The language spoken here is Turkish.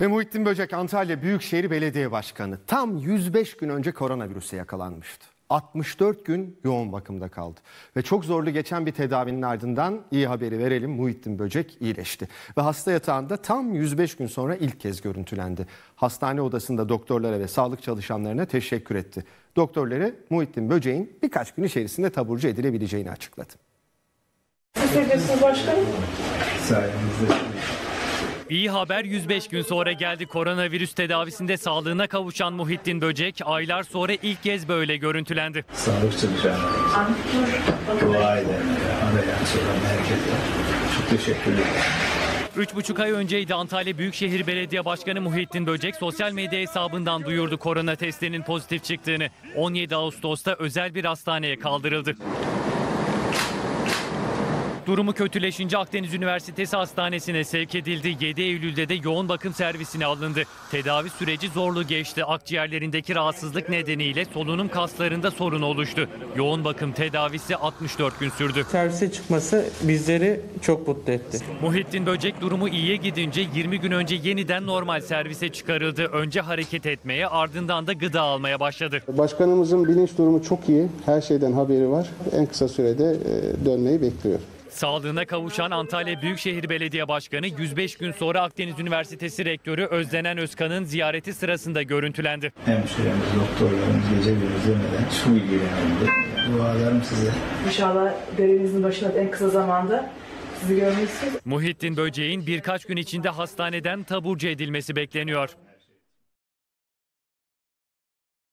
Ve Muhittin Böcek Antalya Büyükşehir Belediye Başkanı tam 105 gün önce koronavirüse yakalanmıştı. 64 gün yoğun bakımda kaldı. Ve çok zorlu geçen bir tedavinin ardından iyi haberi verelim Muhittin Böcek iyileşti. Ve hasta yatağında tam 105 gün sonra ilk kez görüntülendi. Hastane odasında doktorlara ve sağlık çalışanlarına teşekkür etti. Doktorları Muhittin Böcek'in birkaç gün içerisinde taburcu edilebileceğini açıkladı. Ne diyorsunuz başkanım? sayenizde. İyi haber 105 gün sonra geldi. Koronavirüs tedavisinde sağlığına kavuşan Muhittin Böcek aylar sonra ilk kez böyle görüntülendi. Sağlık çalışanlarına, dua edenlere, arayan soran herkese çok teşekkür ederim. 3,5 ay önceydi Antalya Büyükşehir Belediye Başkanı Muhittin Böcek sosyal medya hesabından duyurdu korona testinin pozitif çıktığını. 17 Ağustos'ta özel bir hastaneye kaldırıldı. Durumu kötüleşince Akdeniz Üniversitesi Hastanesi'ne sevk edildi. 7 Eylül'de de yoğun bakım servisine alındı. Tedavi süreci zorlu geçti. Akciğerlerindeki rahatsızlık nedeniyle solunum kaslarında sorun oluştu. Yoğun bakım tedavisi 64 gün sürdü. servise çıkması bizleri çok mutlu etti. Muhittin Böcek durumu iyiye gidince 20 gün önce yeniden normal servise çıkarıldı. Önce hareket etmeye ardından da gıda almaya başladı. Başkanımızın bilinç durumu çok iyi. Her şeyden haberi var. En kısa sürede e, dönmeyi bekliyor. Sağlığına kavuşan Antalya Büyükşehir Belediye Başkanı 105 gün sonra Akdeniz Üniversitesi Rektörü Özlenen Özkan'ın ziyareti sırasında görüntülendi. Hemşiremiz, doktorlarımız gece gündüz demeden su ilgilenildi. Dualarım size. İnşallah görevinizin başına en kısa zamanda sizi görmeyi istiyoruz. Muhittin Böcek'in birkaç gün içinde hastaneden taburcu edilmesi bekleniyor.